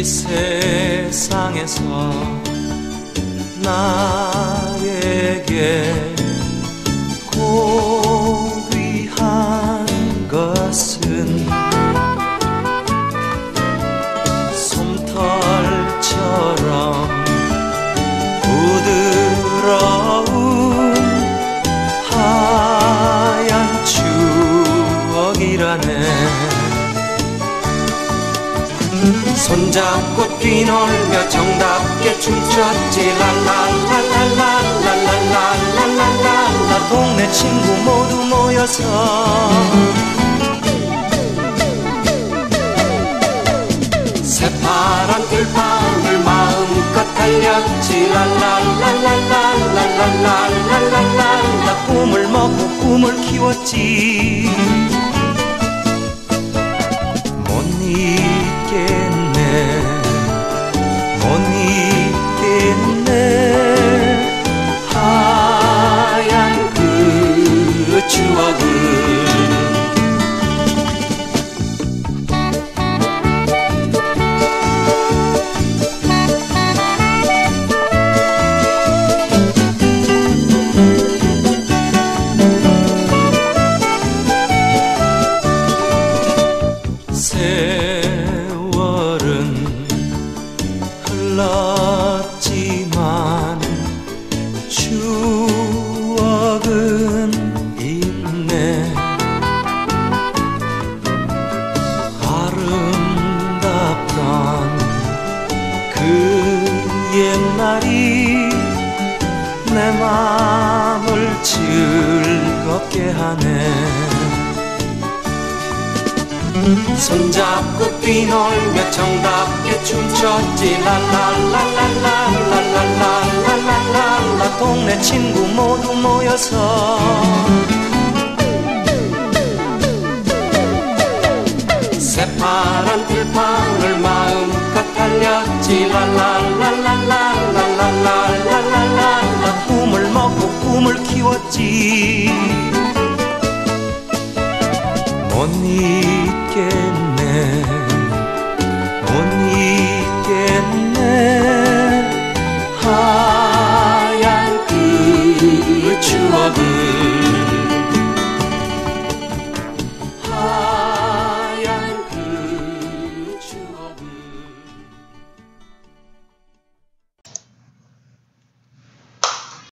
이 세상에서 나에게 고귀한 것을 손잡고 뛰놀며 정답게 춤췄지. 랄랄랄랄랄랄랄랄랄랄라 동네 친구 모두 모여서 새파란 들판을 마음껏 달렸지 랄랄랄랄랄랄랄랄랄랄라 꿈을 먹고 꿈을 키웠지 못잊 세월은 흘렀지만 추억은 있네. 아름답던 그 옛날이 내 맘을 즐겁게 하네 손잡고 뛰놀며 정답게 춤췄지. 랄랄랄랄랄랄랄랄랄랄라 동네 친구 모두 모여서 새파란 들판을 마음껏 달렸지 랄랄랄랄랄랄랄랄랄라 꿈을 먹고 꿈을 키웠지 있겠네